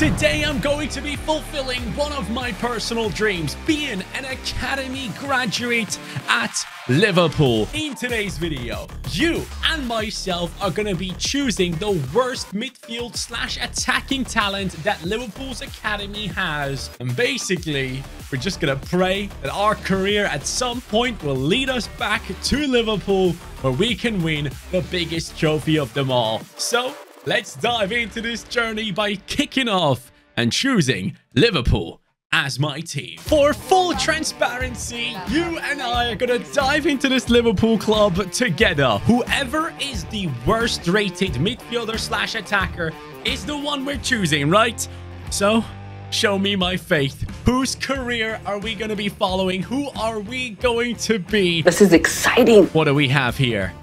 Today I'm going to be fulfilling one of my personal dreams, being an academy graduate at Liverpool. In today's video, you and myself are going to be choosing the worst midfield slash attacking talent that Liverpool's academy has. And basically, we're just going to pray that our career at some point will lead us back to Liverpool where we can win the biggest trophy of them all. So Let's dive into this journey by kicking off and choosing Liverpool as my team. For full transparency, you and I are going to dive into this Liverpool club together. Whoever is the worst rated midfielder slash attacker is the one we're choosing, right? So, show me my faith. Whose career are we going to be following? Who are we going to be? This is exciting. What do we have here?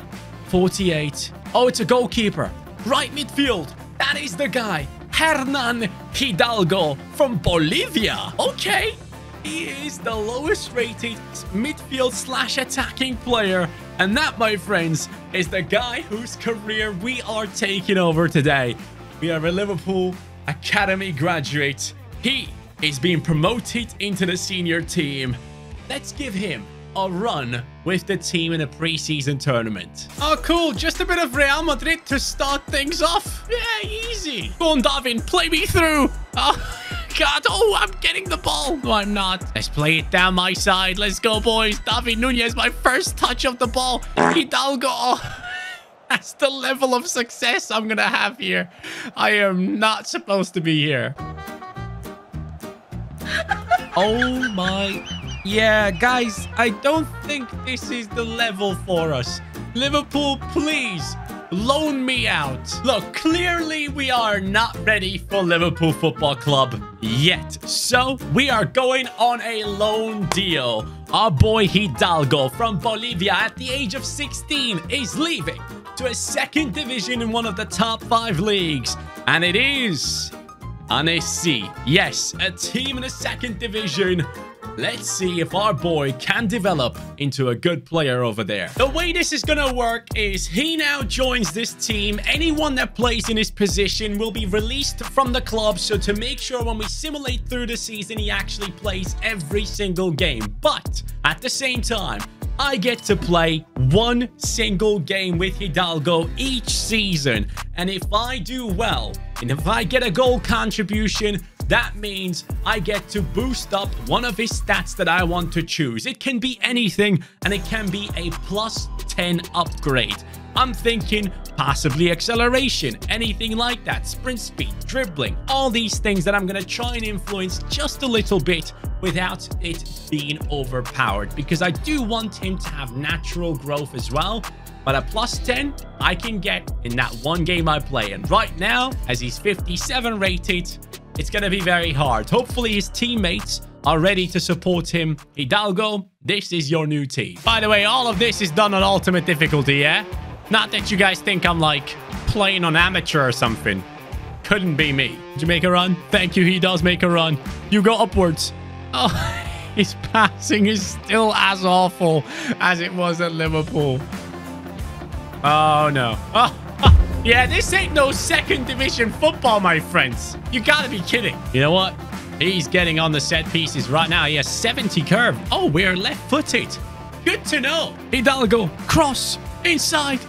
48. Oh, it's a goalkeeper. Right midfield. That is the guy. Hernan Hidalgo from Bolivia. Okay. He is the lowest rated midfield slash attacking player. And that, my friends, is the guy whose career we are taking over today. We are a Liverpool Academy graduate. He is being promoted into the senior team. Let's give him a run with the team in a preseason tournament. Oh, cool. Just a bit of Real Madrid to start things off. Yeah, easy. Go on, Darwin. Play me through. Oh, God. Oh, I'm getting the ball. No, I'm not. Let's play it down my side. Let's go, boys. Darwin Nunez, my first touch of the ball. Hidalgo. Oh. That's the level of success I'm going to have here. I am not supposed to be here. Oh my yeah, guys, I don't think this is the level for us. Liverpool, please, loan me out. Look, clearly we are not ready for Liverpool Football Club yet. So we are going on a loan deal. Our boy Hidalgo from Bolivia at the age of 16 is leaving to a second division in one of the top five leagues. And it is Annecy. Yes, a team in the second division Let's see if our boy can develop into a good player over there. The way this is going to work is he now joins this team. Anyone that plays in his position will be released from the club. So to make sure when we simulate through the season, he actually plays every single game. But at the same time, I get to play one single game with Hidalgo each season. And if I do well, and if I get a goal contribution, that means I get to boost up one of his stats that I want to choose. It can be anything, and it can be a plus 10 upgrade. I'm thinking possibly acceleration, anything like that, sprint speed, dribbling, all these things that I'm going to try and influence just a little bit without it being overpowered because I do want him to have natural growth as well. But a plus 10, I can get in that one game I play. And right now, as he's 57 rated, it's going to be very hard. Hopefully his teammates are ready to support him. Hidalgo, this is your new team. By the way, all of this is done on ultimate difficulty, yeah? Not that you guys think I'm like playing on amateur or something. Couldn't be me. Did you make a run? Thank you. He does make a run. You go upwards. Oh, his passing is still as awful as it was at Liverpool. Oh, no. Oh, yeah, this ain't no second division football, my friends. You gotta be kidding. You know what? He's getting on the set pieces right now. He has 70 curve. Oh, we're left-footed. Good to know. Hidalgo, cross, inside,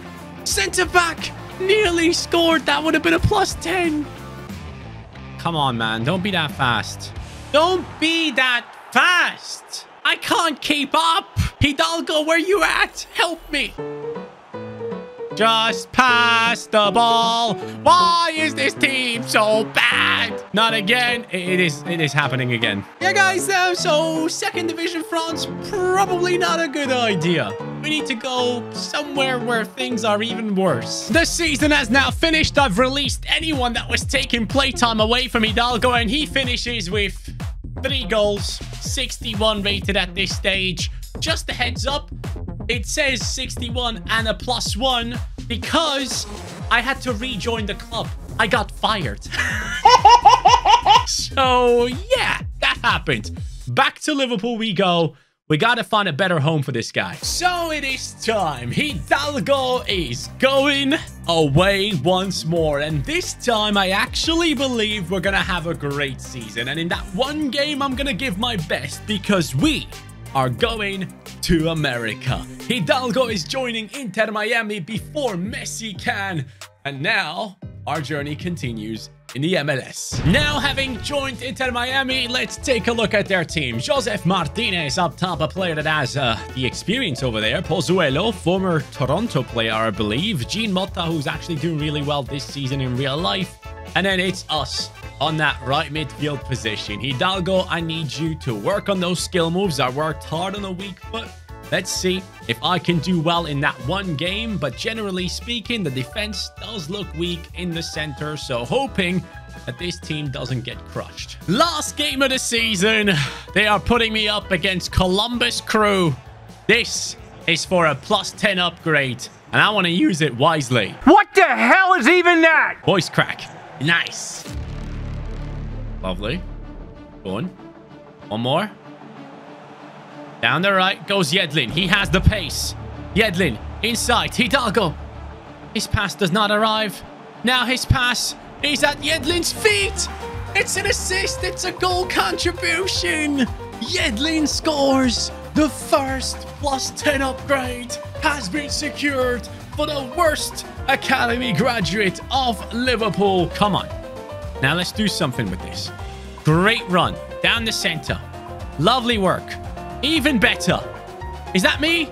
centre back. Nearly scored. That would have been a plus 10. Come on, man. Don't be that fast. Don't be that fast. I can't keep up. Hidalgo, where you at? Help me. Just pass the ball. Why is this team so bad? Not again. It is it is happening again. Yeah, guys, uh, so second division France, probably not a good idea. We need to go somewhere where things are even worse. The season has now finished. I've released anyone that was taking playtime away from Hidalgo, and he finishes with three goals, 61 rated at this stage. Just a heads up, it says 61 and a plus one because I had to rejoin the club. I got fired. so, yeah, that happened. Back to Liverpool we go We gotta find a better home for this guy. So it is time. Hidalgo is going away once more. And this time, I actually believe we're gonna have a great season. And in that one game, I'm gonna give my best because we are going to America. Hidalgo is joining Inter Miami before Messi can. And now, our journey continues in the MLS. Now, having joined Inter Miami, let's take a look at their team. Josef Martinez up top, a player that has uh, the experience over there. Pozuelo, former Toronto player, I believe. Jean Mota, who's actually doing really well this season in real life. And then it's us on that right midfield position. Hidalgo, I need you to work on those skill moves. I worked hard on the weak foot. Let's see if I can do well in that one game. But generally speaking, the defense does look weak in the center. So hoping that this team doesn't get crushed. Last game of the season. They are putting me up against Columbus Crew. This is for a plus 10 upgrade. And I want to use it wisely. What the hell is even that? Voice crack. Nice. Lovely. Go on. One more. Down the right goes Yedlin. He has the pace. Yedlin inside. Hidalgo. His pass does not arrive. Now his pass is at Yedlin's feet. It's an assist. It's a goal contribution. Yedlin scores. The first plus 10 upgrade has been secured for the worst academy graduate of Liverpool. Come on. Now let's do something with this. Great run down the center. Lovely work. Even better. Is that me?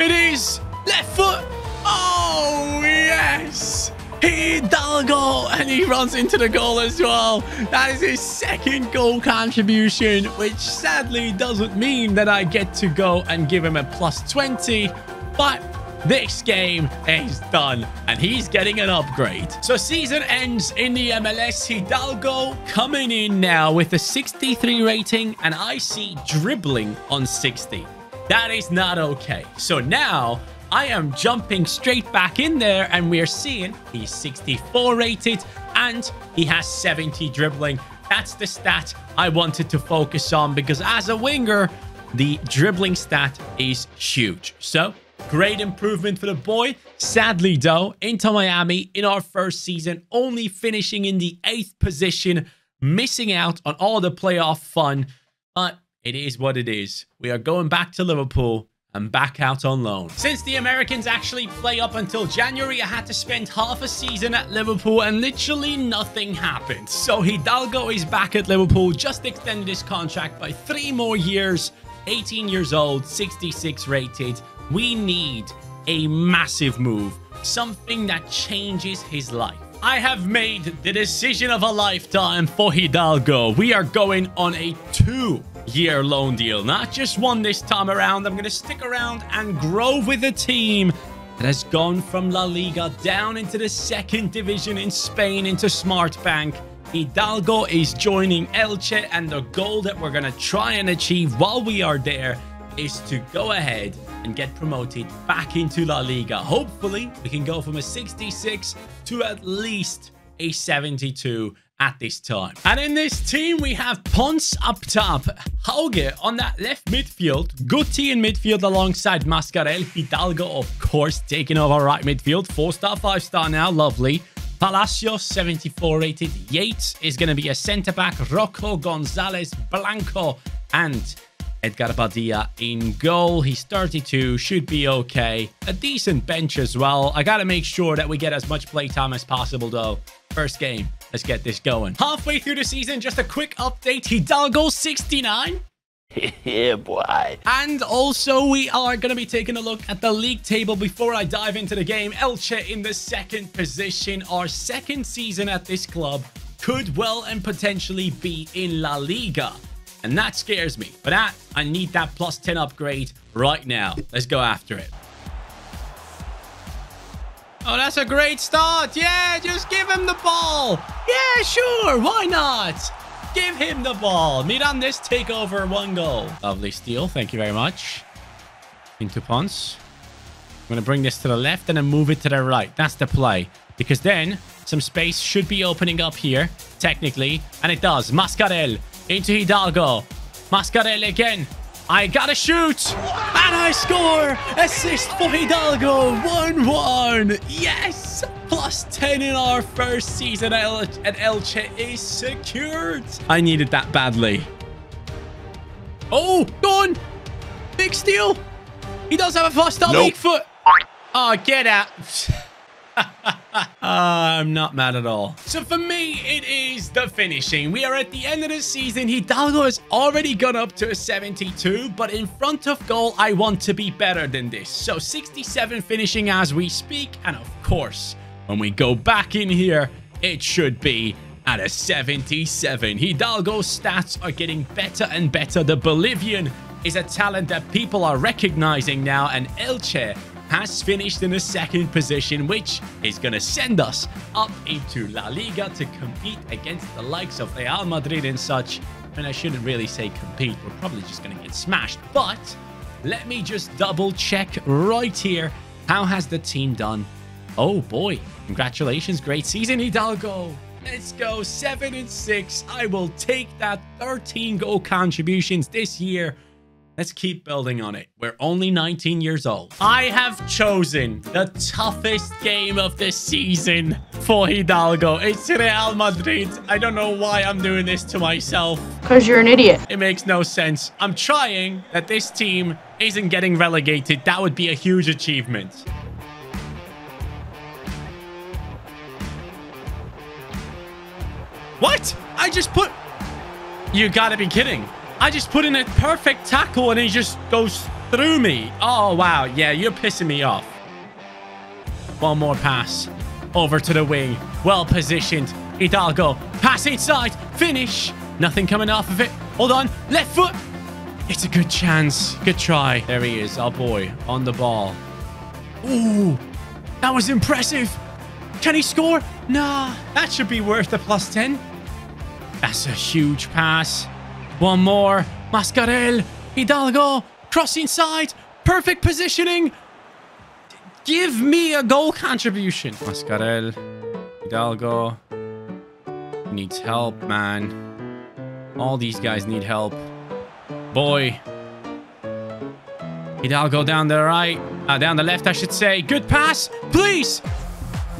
It is. Left foot. Oh, yes. He Hidalgo. And he runs into the goal as well. That is his second goal contribution, which sadly doesn't mean that I get to go and give him a plus 20. But this game is done and he's getting an upgrade. So season ends in the MLS. Hidalgo coming in now with a 63 rating and I see dribbling on 60. That is not okay. So now I am jumping straight back in there and we're seeing he's 64 rated and he has 70 dribbling. That's the stat I wanted to focus on because as a winger, the dribbling stat is huge. So Great improvement for the boy. Sadly, though, Inter Miami in our first season, only finishing in the eighth position, missing out on all the playoff fun. But it is what it is. We are going back to Liverpool and back out on loan. Since the Americans actually play up until January, I had to spend half a season at Liverpool and literally nothing happened. So Hidalgo is back at Liverpool, just extended his contract by three more years, 18 years old, 66 rated. We need a massive move, something that changes his life. I have made the decision of a lifetime for Hidalgo. We are going on a two-year loan deal, not just one this time around. I'm going to stick around and grow with a team that has gone from La Liga down into the second division in Spain into Smartbank. Hidalgo is joining Elche, and the goal that we're going to try and achieve while we are there is to go ahead and get promoted back into La Liga. Hopefully, we can go from a 66 to at least a 72 at this time. And in this team, we have Ponce up top, Hauge on that left midfield, Guti in midfield alongside Mascarell, Hidalgo, of course, taking over right midfield, four-star, five-star now, lovely. Palacios, 74 rated. Yates is going to be a centre-back. Rocco Gonzalez Blanco and Edgar Badia in goal. He's 32, should be okay. A decent bench as well. I got to make sure that we get as much playtime as possible, though. First game. Let's get this going. Halfway through the season, just a quick update. Hidalgo 69. yeah, boy. And also, we are going to be taking a look at the league table before I dive into the game. Elche in the second position. Our second season at this club could well and potentially be in La Liga. And that scares me. For that, I need that plus 10 upgrade right now. Let's go after it. Oh, that's a great start. Yeah, just give him the ball. Yeah, sure. Why not? Give him the ball. Mirandes take over one goal. Lovely steal. Thank you very much. Into Ponce. I'm going to bring this to the left and then move it to the right. That's the play. Because then some space should be opening up here, technically. And it does. Mascarell into Hidalgo. Mascarell again. I gotta shoot. And I score. Assist for Hidalgo. 1-1. Yes. Plus 10 in our first season at Elche is secured. I needed that badly. Oh, gone. Big steal. He does have a fast nope. weak foot. Oh, get out. uh, I'm not mad at all. So for me, it is the finishing. We are at the end of the season. Hidalgo has already gone up to a 72, but in front of goal, I want to be better than this. So 67 finishing as we speak. And of course, when we go back in here, it should be at a 77. Hidalgo's stats are getting better and better. The Bolivian is a talent that people are recognizing now, and Elche has finished in the second position, which is going to send us up into La Liga to compete against the likes of Real Madrid and such. And I shouldn't really say compete. We're probably just going to get smashed. But let me just double check right here. How has the team done? Oh boy, congratulations. Great season, Hidalgo. Let's go 7 and 6. I will take that 13 goal contributions this year Let's keep building on it. We're only 19 years old. I have chosen the toughest game of the season for Hidalgo. It's Real Madrid. I don't know why I'm doing this to myself. Because you're an idiot. It makes no sense. I'm trying that this team isn't getting relegated. That would be a huge achievement. What? I just put... You gotta be kidding. I just put in a perfect tackle and he just goes through me. Oh, wow. Yeah, you're pissing me off. One more pass. Over to the wing. Well positioned. Hidalgo. Pass inside. Finish. Nothing coming off of it. Hold on. Left foot. It's a good chance. Good try. There he is. Our boy on the ball. Ooh. That was impressive. Can he score? Nah. That should be worth a plus 10. That's a huge pass. One more. Mascarell. Hidalgo. Cross inside. Perfect positioning. Give me a goal contribution. Mascarell. Hidalgo. Needs help, man. All these guys need help. Boy. Hidalgo down the right. Uh, down the left, I should say. Good pass. Please.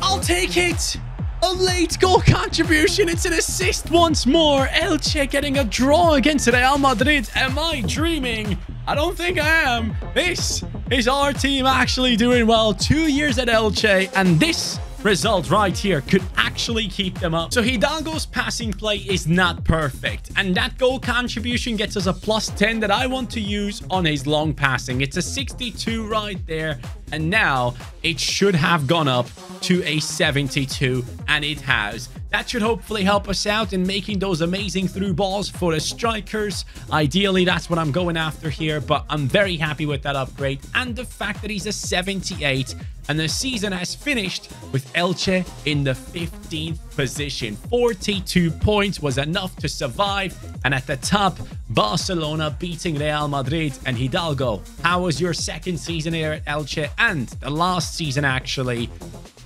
I'll take it. A late goal contribution. It's an assist once more. Elche getting a draw against Real Madrid. Am I dreaming? I don't think I am. This is our team actually doing well. Two years at Elche. And this result right here could actually keep them up. So Hidalgo's passing play is not perfect. And that goal contribution gets us a plus 10 that I want to use on his long passing. It's a 62 right there. And now it should have gone up to a 72 and it has. That should hopefully help us out in making those amazing through balls for the strikers. Ideally, that's what I'm going after here, but I'm very happy with that upgrade and the fact that he's a 78 and the season has finished with Elche in the 15th position. 42 points was enough to survive and at the top, Barcelona beating Real Madrid and Hidalgo. How was your second season here at Elche and the last season actually?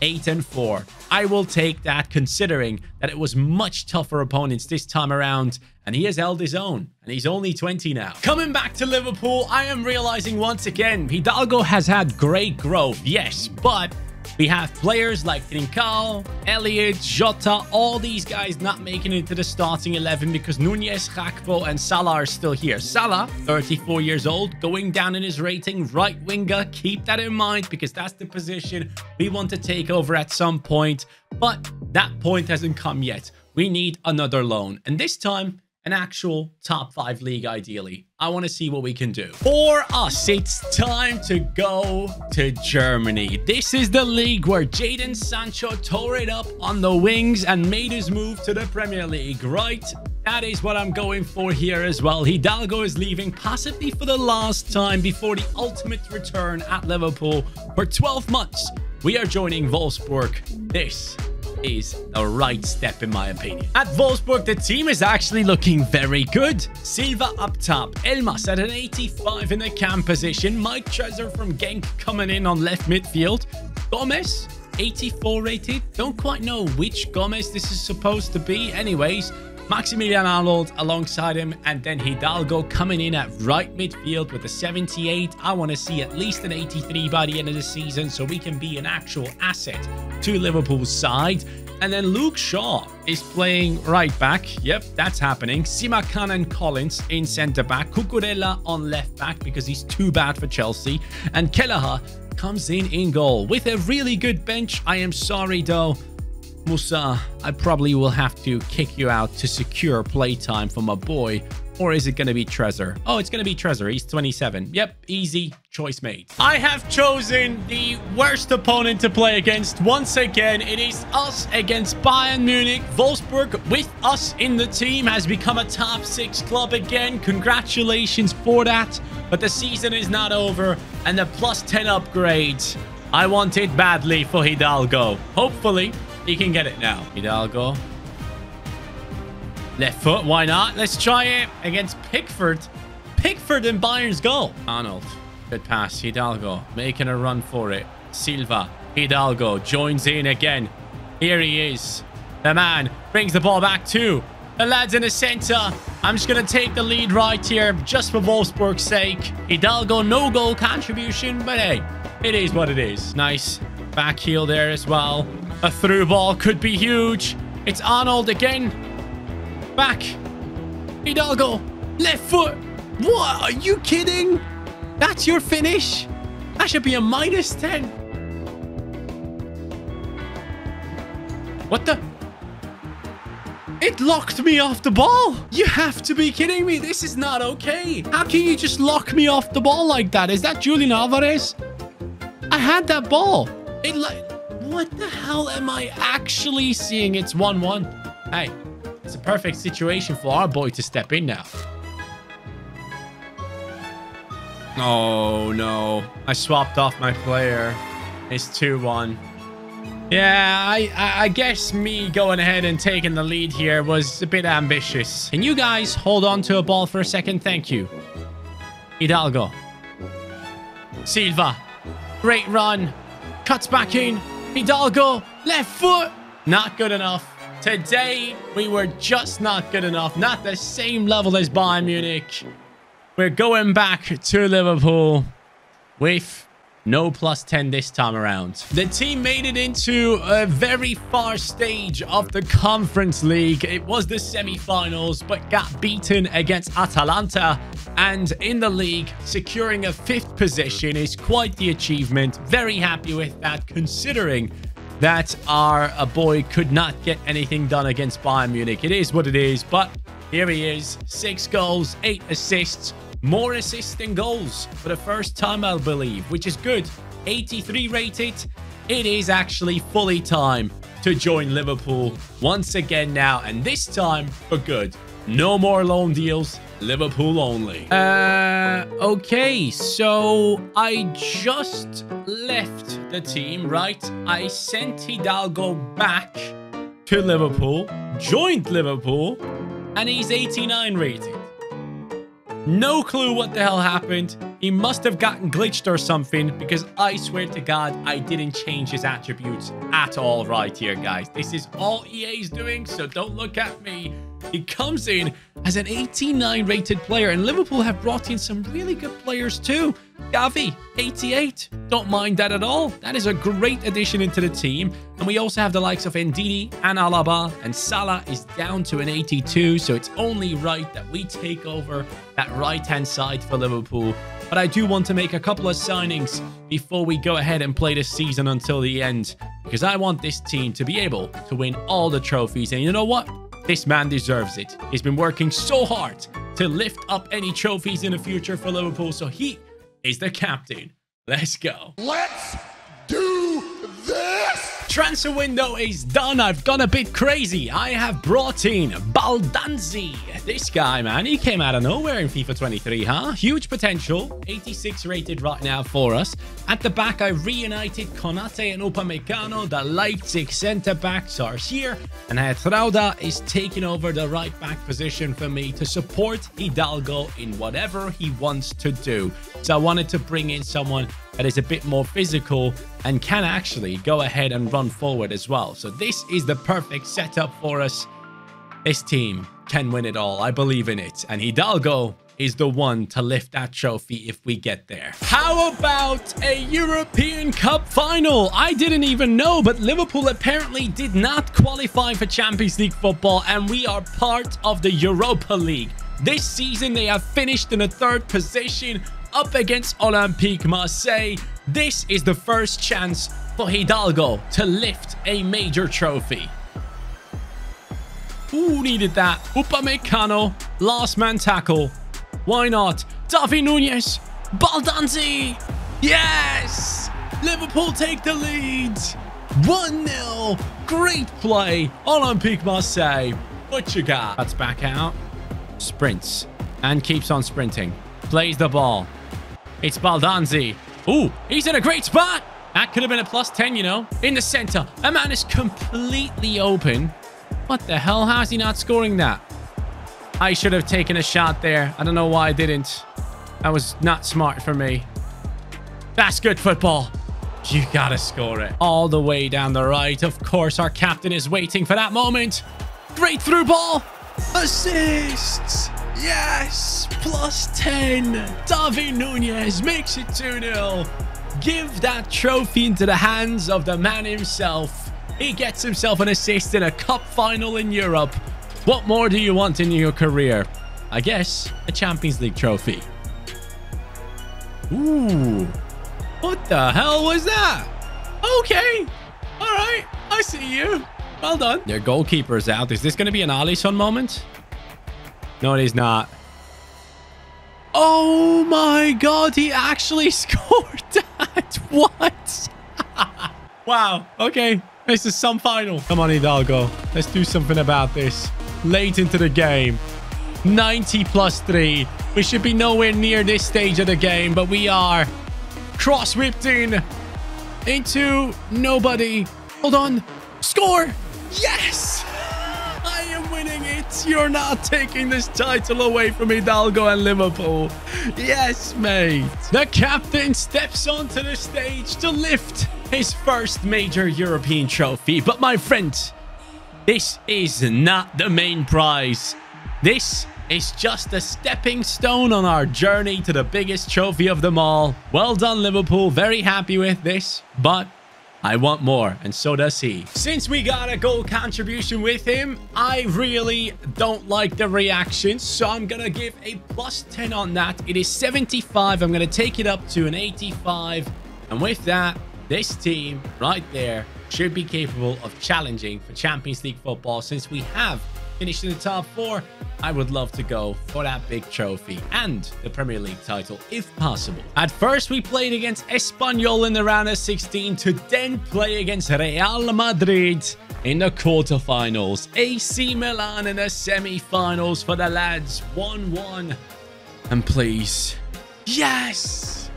8 and 4. I will take that considering that it was much tougher opponents this time around and he has held his own and he's only 20 now. Coming back to Liverpool, I am realizing once again Hidalgo has had great growth, yes, but we have players like Trincao, Elliott, Jota, all these guys not making it to the starting 11 because Nunez, Gakpo, and Salah are still here. Salah, 34 years old, going down in his rating, right winger. Keep that in mind because that's the position we want to take over at some point. But that point hasn't come yet. We need another loan. And this time, an actual top five league ideally. I want to see what we can do. For us, it's time to go to Germany. This is the league where Jadon Sancho tore it up on the wings and made his move to the Premier League, right? That is what I'm going for here as well. Hidalgo is leaving possibly for the last time before the ultimate return at Liverpool for 12 months. We are joining Wolfsburg. This is the right step in my opinion. At Wolfsburg, the team is actually looking very good. Silva up top, Elmas at an 85 in the cam position, Mike Trésor from Genk coming in on left midfield, Gomez 84 rated. Don't quite know which Gomez this is supposed to be. Anyways, Maximilian Arnold alongside him, and then Hidalgo coming in at right midfield with a 78. I want to see at least an 83 by the end of the season so we can be an actual asset to Liverpool's side. And then Luke Shaw is playing right back. Yep, that's happening. Simakan and Collins in centre back. Cucurella on left back because he's too bad for Chelsea. And Kelleher comes in in goal with a really good bench. I am sorry though. Musa, I probably will have to kick you out to secure playtime for my boy. Or is it going to be Trésor? Oh, it's going to be Trésor. He's 27. Yep, easy choice made. I have chosen the worst opponent to play against. Once again, it is us against Bayern Munich. Wolfsburg, with us in the team, has become a top six club again. Congratulations for that. But the season is not over. And the plus 10 upgrades, I want it badly for Hidalgo. Hopefully, he can get it now. Hidalgo. Left foot, why not? Let's try it against Pickford. Pickford in Bayern's goal. Arnold. Good pass. Hidalgo making a run for it. Silva. Hidalgo joins in again. Here he is. The man brings the ball back too. The lad's in the center. I'm just going to take the lead right here just for Wolfsburg's sake. Hidalgo, no goal contribution, but hey, it is what it is. Nice back heel there as well. A through ball could be huge. It's Arnold again. Back. Hidalgo. Left foot. What? Are you kidding? That's your finish? That should be a minus 10. What the? It locked me off the ball. You have to be kidding me. This is not okay. How can you just lock me off the ball like that? Is that Julian Alvarez? I had that ball. It. What the hell am I actually seeing? It's 1-1. Hey, it's a perfect situation for our boy to step in now. Oh, no. I swapped off my player. It's 2-1. Yeah, I, I guess me going ahead and taking the lead here was a bit ambitious. Can you guys hold on to a ball for a second? Thank you. Hidalgo. Silva. Great run. Cuts back in. Hidalgo. Left foot. Not good enough. Today, we were just not good enough. Not the same level as Bayern Munich. We're going back to Liverpool with no plus 10 this time around. The team made it into a very far stage of the Conference League. It was the semi-finals, but got beaten against Atalanta. And in the league, securing a fifth position is quite the achievement. Very happy with that, considering that our a boy could not get anything done against Bayern Munich. It is what it is, but here he is. Six goals, eight assists, more assists than goals for the first time, I believe, which is good. 83 rated. It is actually fully time to join Liverpool once again now, and this time for good. No more loan deals, Liverpool only. Uh, okay, so I just left the team, right? I sent Hidalgo back to Liverpool, joined Liverpool, and he's 89 rated. No clue what the hell happened. He must have gotten glitched or something because I swear to God, I didn't change his attributes at all right here, guys. This is all EA's doing, so don't look at me. He comes in as an 89 rated player, and Liverpool have brought in some really good players too. Gavi, 88. Don't mind that at all. That is a great addition into the team. And we also have the likes of Ndidi and Alaba, and Salah is down to an 82, so it's only right that we take over that right-hand side for Liverpool. But I do want to make a couple of signings before we go ahead and play this season until the end, because I want this team to be able to win all the trophies. And you know what? This man deserves it. He's been working so hard to lift up any trophies in the future for Liverpool, so he is the captain. Let's go. Let's do! Transfer window is done. I've gone a bit crazy. I have brought in Baldanzi. This guy, man, he came out of nowhere in FIFA 23, huh? Huge potential. 86 rated right now for us. At the back, I reunited Konate and Upamecano. The Leipzig centre-backs are here. And Geertruida is taking over the right-back position for me to support Hidalgo in whatever he wants to do. So I wanted to bring in someone that is a bit more physical and can actually go ahead and run forward as well. So this is the perfect setup for us. This team can win it all. I believe in it. And Hidalgo is the one to lift that trophy if we get there. How about a European Cup final? I didn't even know, but Liverpool apparently did not qualify for Champions League football, and we are part of the Europa League. This season, they have finished in a third position up against Olympique Marseille. This is the first chance for Hidalgo to lift a major trophy. Who needed that. Upamecano, last man tackle. Why not? Darwin Nunez, Baldanzi. Yes! Liverpool take the lead. 1-0. Great play. Olympique Marseille. What you got? That's back out. Sprints. And keeps on sprinting. Plays the ball. It's Baldanzi. Ooh, he's in a great spot. That could have been a plus 10, you know. In the center. A man is completely open. What the hell? How is he not scoring that? I should have taken a shot there. I don't know why I didn't. That was not smart for me. That's good football. You gotta score it. All the way down the right. Of course, our captain is waiting for that moment. Great through ball. Assists. Yes. Plus 10. Darwin Nunez makes it 2-0. Give that trophy into the hands of the man himself. He gets himself an assist in a cup final in Europe. What more do you want in your career? I guess a Champions League trophy. Ooh. What the hell was that? Okay. All right. I see you. Well done. Their goalkeeper's out. Is this going to be an Alisson moment? No, is not. Oh my god, he actually scored that. What? wow. Okay. This is some final. Come on, Hidalgo. Let's do something about this. Late into the game. 90 plus 3. We should be nowhere near this stage of the game, but we are. Cross whipped in into nobody. Hold on. Score. Yes. Winning it. You're not taking this title away from Hidalgo and Liverpool. Yes, mate. The captain steps onto the stage to lift his first major European trophy. But my friend, this is not the main prize. This is just a stepping stone on our journey to the biggest trophy of them all. Well done, Liverpool. Very happy with this, but I want more, and so does he. Since we got a goal contribution with him, I really don't like the reaction, so I'm gonna give a plus 10 on that. It is 75. I'm gonna take it up to an 85, and with that, this team right there should be capable of challenging for Champions League football since we have finished in the top four. I would love to go for that big trophy and the Premier League title if possible. At first, we played against Espanyol in the round of 16 to then play against Real Madrid in the quarterfinals. AC Milan in the semi-finals for the lads. 1-1. And please, yes!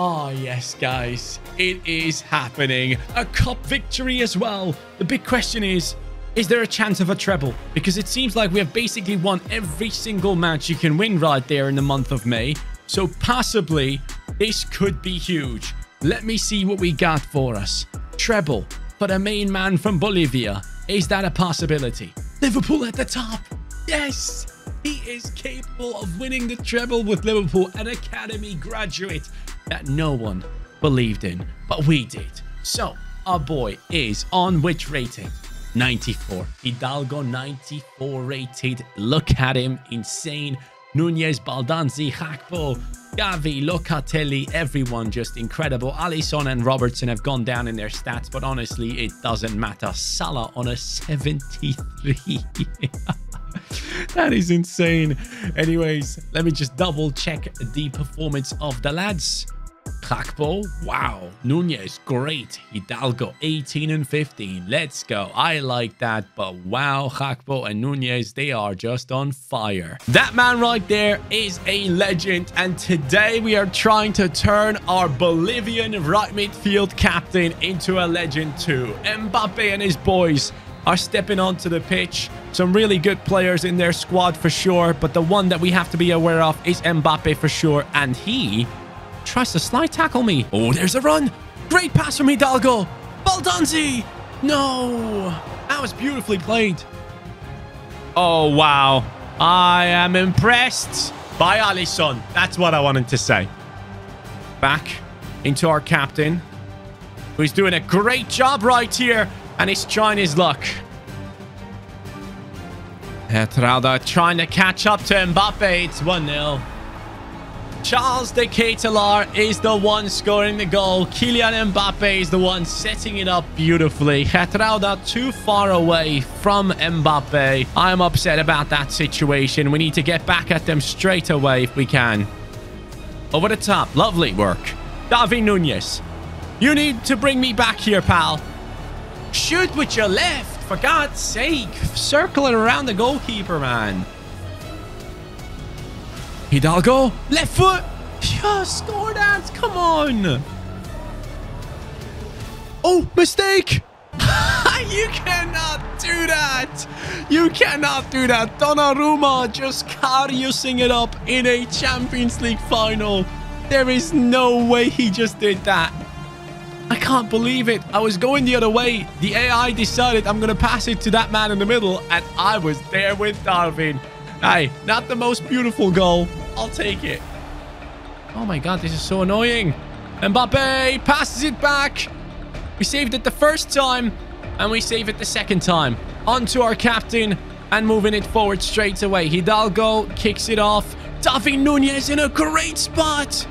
Oh, yes, guys. It is happening. A cup victory as well. The big question is, is there a chance of a treble? Because it seems like we have basically won every single match you can win right there in the month of May. So possibly, this could be huge. Let me see what we got for us. Treble for the main man from Bolivia. Is that a possibility? Liverpool at the top. Yes, he is capable of winning the treble with Liverpool, an academy graduate that no one believed in, but we did. So, our boy is on which rating? 94. Hidalgo 94 rated. Look at him. Insane. Nunez, Baldanzi, Gakpo, Gavi, Locatelli, everyone just incredible. Alisson and Robertson have gone down in their stats, but honestly, it doesn't matter. Salah on a 73. that is insane. Anyways, let me just double check the performance of the lads. Gakpo, wow. Nunez, great. Hidalgo, 18 and 15. Let's go. I like that, but wow, Gakpo and Nunez, they are just on fire. That man right there is a legend, and today we are trying to turn our Bolivian right midfield captain into a legend too. Mbappe and his boys are stepping onto the pitch. Some really good players in their squad for sure, but the one that we have to be aware of is Mbappe for sure, and he tries to slide tackle me. Oh, there's a run. Great pass from Hidalgo. Baldanzi. No. That was beautifully played. Oh, wow. I am impressed by Alisson. That's what I wanted to say. Back into our captain, who's doing a great job right here, and he's trying his luck. Geertruida trying to catch up to Mbappe. It's 1-0. Charles De Ketelaere is the one scoring the goal. Kylian Mbappe is the one setting it up beautifully. Geertruida too far away from Mbappe. I'm upset about that situation. We need to get back at them straight away if we can. Over the top. Lovely work. Darwin Nunez. You need to bring me back here, pal. Shoot with your left. For God's sake. Circling around the goalkeeper, man. Hidalgo, left foot. Yeah, score that. Come on. Oh, mistake. you cannot do that. You cannot do that. Donnarumma just Kariusing it up in a Champions League final. There is no way he just did that. I can't believe it. I was going the other way. The AI decided I'm going to pass it to that man in the middle, and I was there with Darwin. Hey, not the most beautiful goal. I'll take it. Oh my god, this is so annoying. Mbappe passes it back. We saved it the first time, and we save it the second time. On to our captain, and moving it forward straight away. Hidalgo kicks it off. Darwin Nunez in a great spot.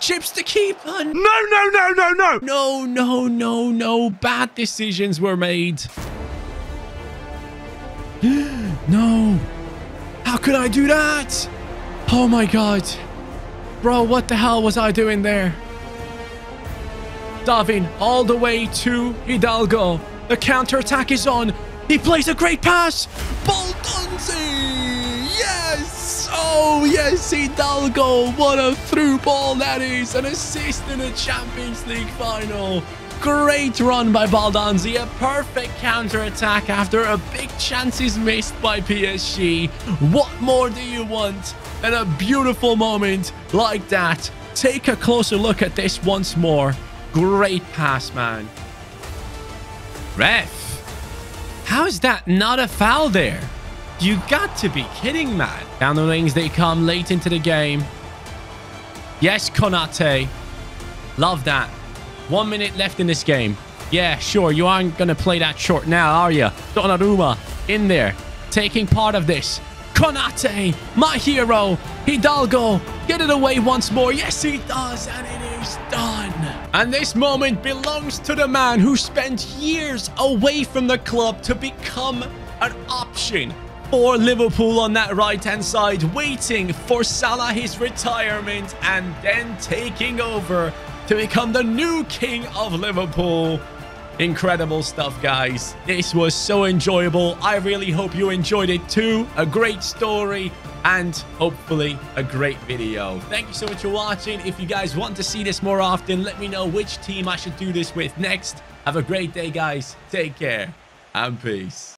Chips the keeper. No, no, no, no, no. No, no, no, no. Bad decisions were made. no. How could I do that? Oh my god. Bro, what the hell was I doing there? Darwin all the way to Hidalgo. The counter-attack is on. He plays a great pass. Baldanzi! Yes! Oh, yes, Hidalgo. What a through ball that is. An assist in a Champions League final. Great run by Baldanzi. A perfect counter-attack after a big chance is missed by PSG. What more do you want than a beautiful moment like that? Take a closer look at this once more. Great pass, man. Ref. How is that not a foul there? You got to be kidding, man. Down the wings they come late into the game. Yes, Konate. Love that. One minute left in this game. Yeah, sure. You aren't going to play that short now, are you? Donnarumma in there. Taking part of this. Konate, my hero. Hidalgo, get it away once more. Yes, he does. And it is done. And this moment belongs to the man who spent years away from the club to become an option for Liverpool on that right-hand side, waiting for Salah his retirement and then taking over to become the new king of Liverpool. Incredible stuff, guys. This was so enjoyable. I really hope you enjoyed it too. A great story and hopefully a great video. Thank you so much for watching. If you guys want to see this more often, let me know which team I should do this with next. Have a great day, guys. Take care and peace.